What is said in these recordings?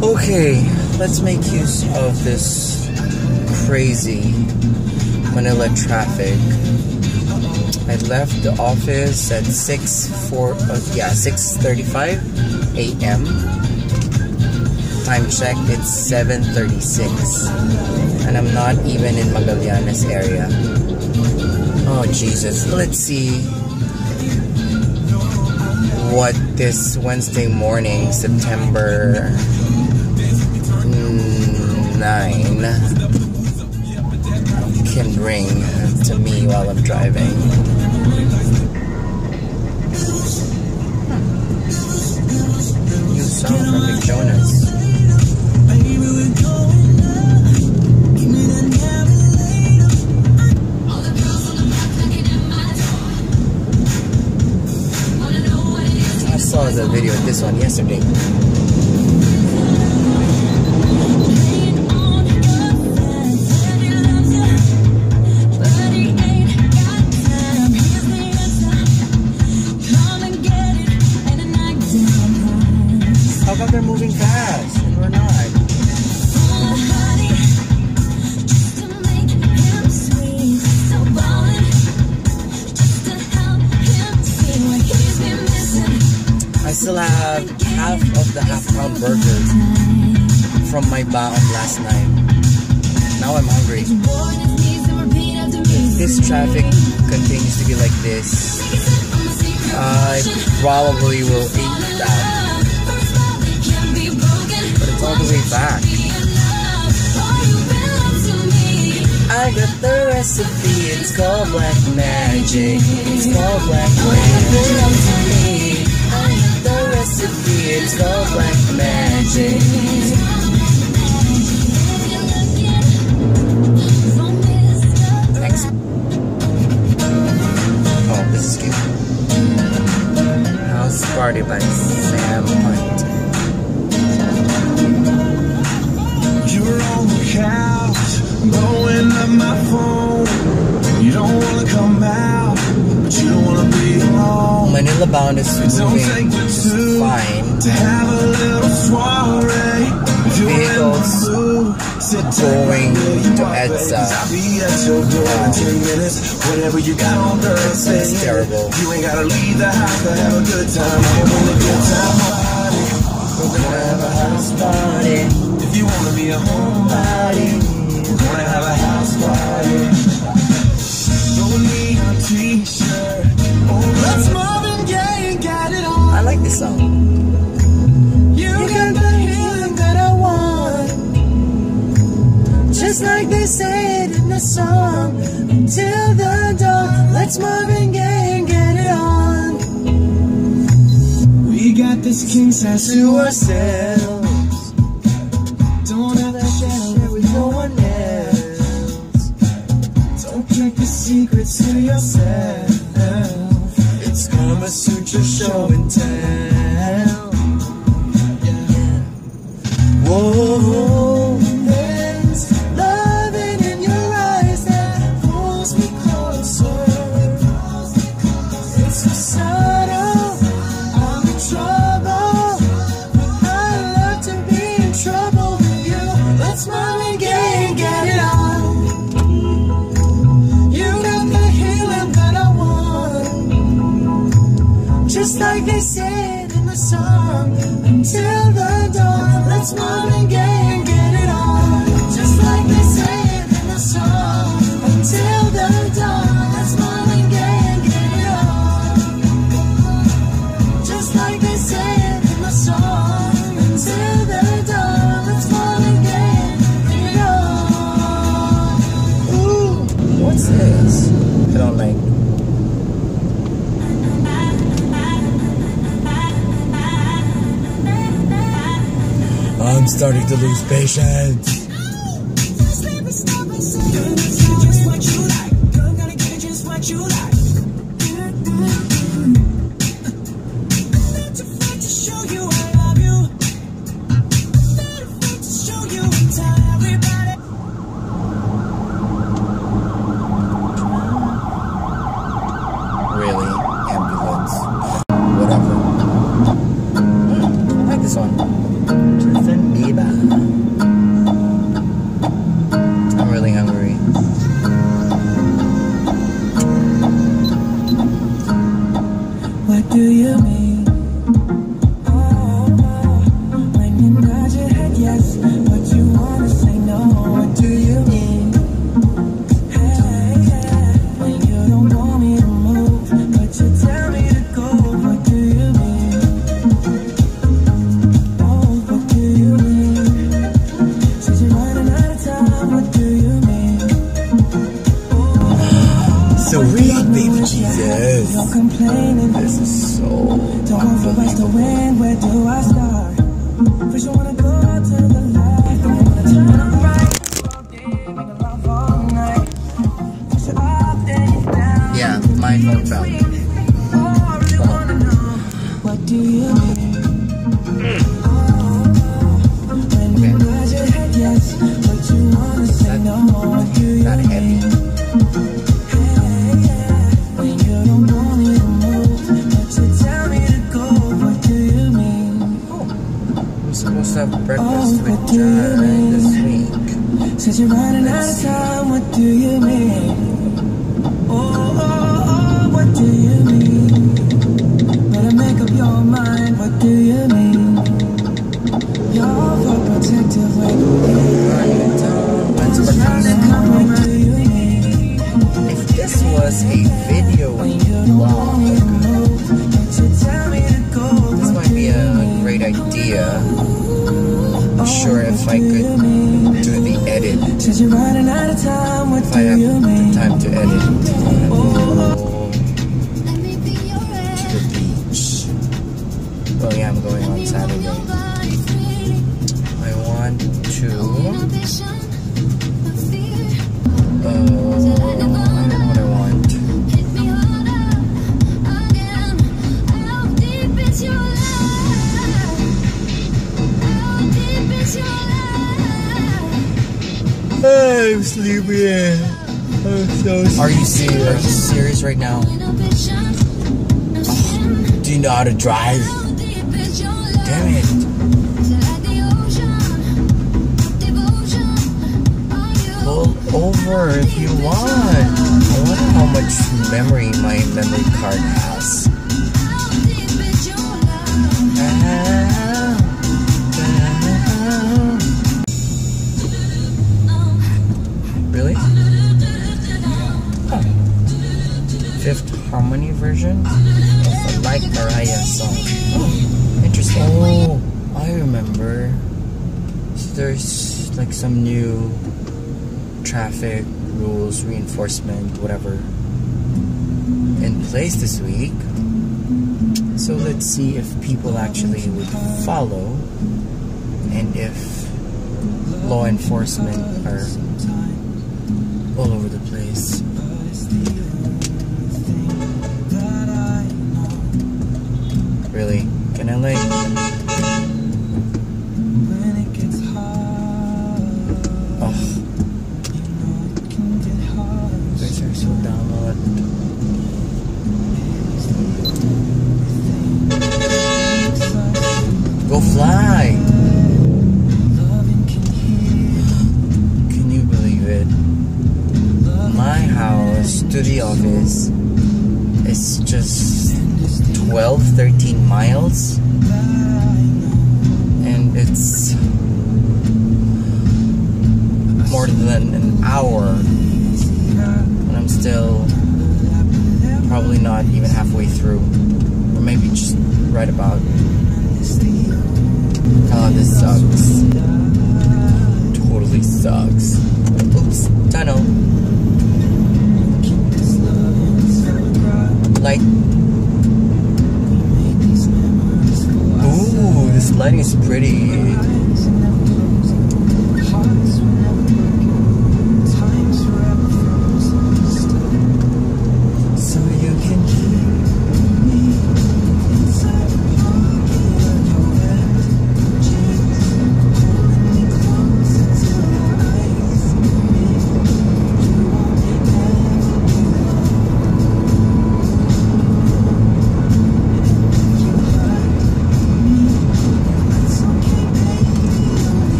Okay, let's make use of this crazy Manila traffic. I left the office at 6 4 uh, yeah 6:35 a.m. Time check it's 7:36 and I'm not even in Magallanes area. Oh Jesus, let's see what this Wednesday morning, September 9 can bring to me while I'm driving. New song from Jonas. I saw the video of this one yesterday. This traffic continues to be like this, I probably will eat that. But it's all the way back. I got the recipe, it's called black magic. It's called black magic. I got the recipe, it's called black magic. Party by Sam Hunt. You're on the couch, blowing up my phone. You don't wanna come out, but you don't wanna be alone. Manila Bound is moving just fine. to have a little soiree. If you're Vehicles mood, sit tight going to EDSA. you got It's terrible. You ain't gotta leave the house to have a good time. I'm gonna a good time party. We're gonna have a house. If you wanna be a homebody, have a house party. Oh, let's Marvin Gaye and get it on. I like this song. Just like they say it in the song. Till the dawn, let's Marvin Gaye and get it on. We got this king size to ourselves. They in the song, until the dawn, let's smile and get I'm starting to lose patience. Yes. You're complaining. This is so. Don't want for waste to win. Where do I start? First, you wanna go out to the idea. I'm sure if I could do the edit, if I have the time to edit. To the beach. Well, yeah, I'm going on Saturday. I'm sleepy. I'm so sleepy. Are you serious? Are you serious right now? Oh, do you know how to drive? Damn it. Pull over if you want. I wonder how much memory my memory card has. Really? Huh. Fifth Harmony version of the Like Mariah song. Oh, interesting. Oh, I remember. There's like some new traffic rules, reinforcement, whatever, in place this week. So let's see if people actually would follow and if law enforcement are peace. right about God, this sucks. Totally sucks. Oops, dino. Light. Ooh, this lighting is pretty.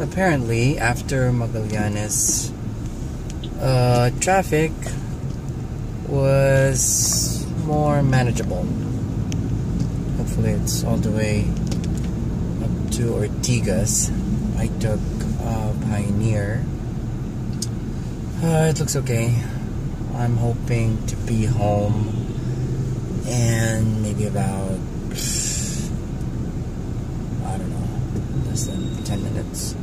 apparently after Magallanes uh, traffic was more manageable. Hopefully it's all the way up to Ortigas. I took uh, Pioneer. Uh, it looks okay. I'm hoping to be home and maybe about I don't know less than 10 minutes.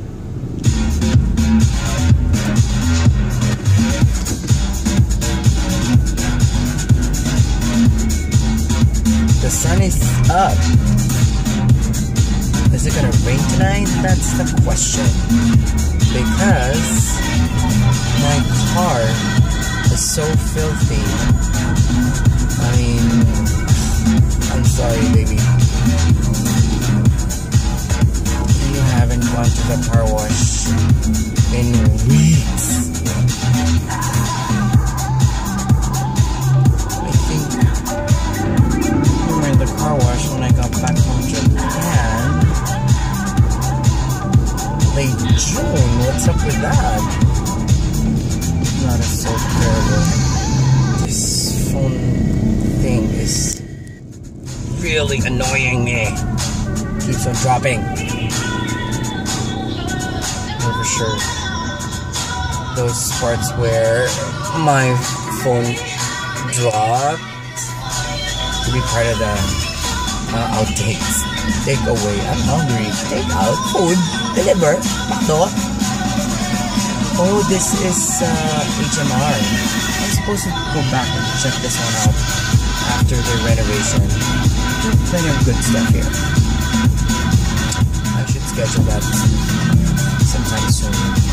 Is up. Is it gonna rain tonight? That's the question. Because my car is so filthy. I mean, I'm sorry, baby. You haven't gone to the car wash in weeks. Parts where my phone dropped to be part of the uh, outtakes. Take away. I'm hungry. Take out food. Deliver. Pato. Oh, this is uh, HMR. I'm supposed to go back and check this one out after the renovation. There's plenty of good stuff here. I should schedule that sometime soon.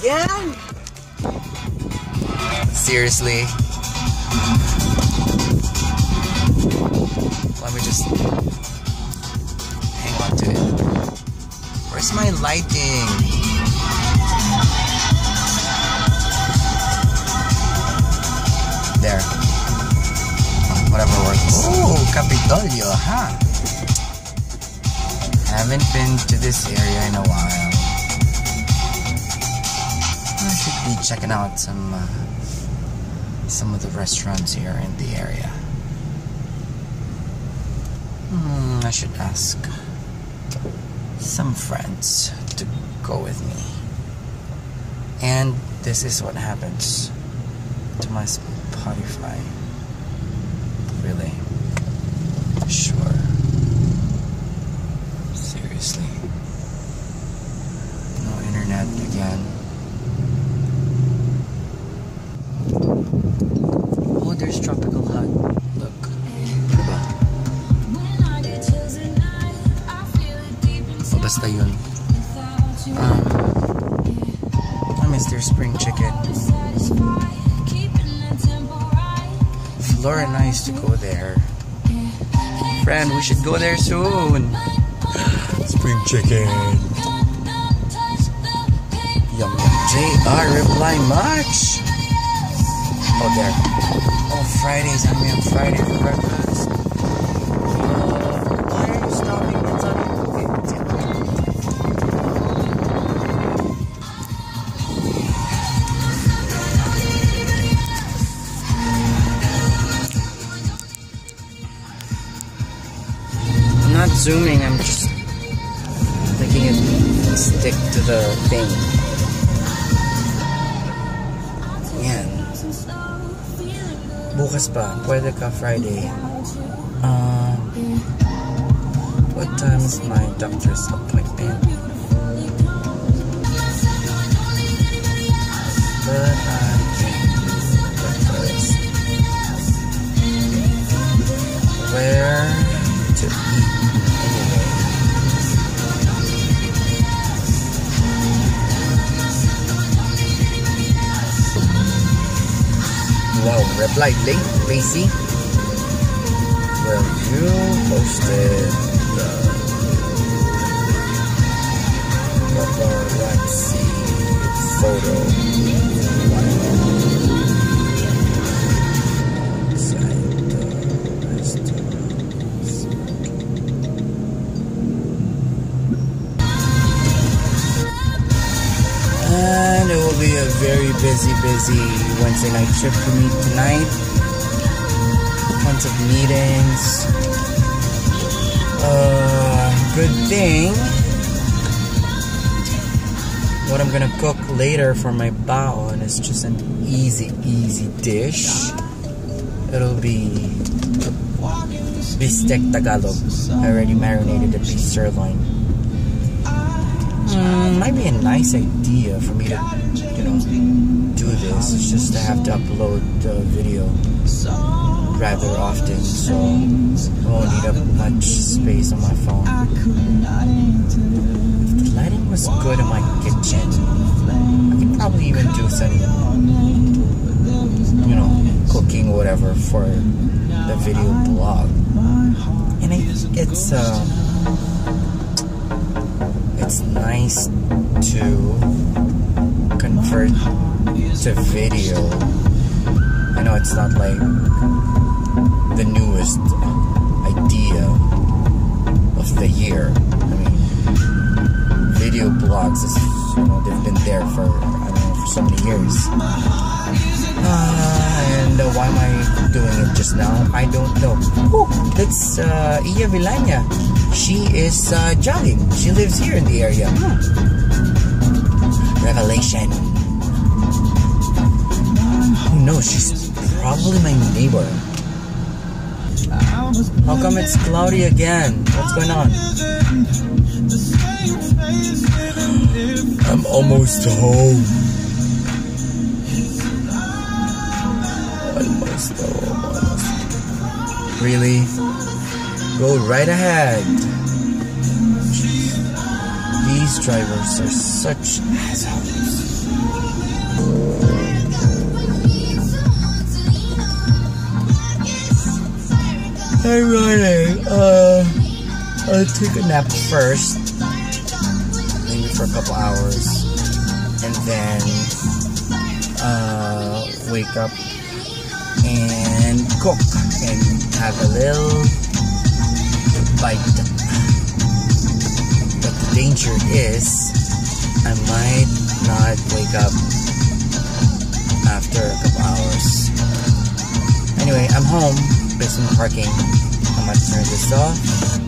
Again? Seriously? Let me just hang on to it. Where's my lighting? There. Whatever works. Oh, Kapitolyo, huh? Haven't been to this area in a while. Be checking out some uh, some of the restaurants here in the area. Hmm, I should ask some friends to go with me. And this is what happens to my Spotify. Really? Sure. Seriously. Flora and I used to go there. Friend, we should go there soon. Spring chicken. Yum yum. JR, reply much. Oh, there. Oh, Fridays. I'm on Friday for breakfast. Not zooming, I'm just making it stick to the thing. Yan. Bukas pa, pwede ka Friday. Uh, what time is my doctor's appointment? But I can't. Where to eat? Wow, reply late, Macy. Well, you posted the photo. Be a very busy, busy Wednesday night trip for me tonight. Tons of meetings. Uh, good thing. What I'm gonna cook later for my bao, and it's just an easy, easy dish. It'll be bistec Tagalog. I already marinated the beef sirloin. Mm, might be a nice idea for me to, you know, do this. It's just I have to upload the video rather often, so I won't need up much space on my phone. If the lighting was good in my kitchen, I could probably even do some, you know, cooking or whatever for the video blog. And it, it's, uh, it's nice to convert to video. I know it's not like the newest idea of the year. I mean, video blogs is you know they've been there for I don't know for so many years. Uh, and uh, why am I doing it just now? I don't know. Oh, that's uh, Iya Villania. She is uh, jogging. She lives here in the area. Hmm. Revelation. Who knows? She's probably my neighbor. How come it's cloudy again? What's going on? I'm almost home. Really? Go right ahead. These drivers are such assholes. Hey, Ronnie. Uh, I'll take a nap first. Maybe for a couple hours. And then, uh, wake up and cook and have a little bite. But the danger is, I might not wake up after a couple hours. Anyway, I'm home. Based on the parking. I'm gonna turn this off.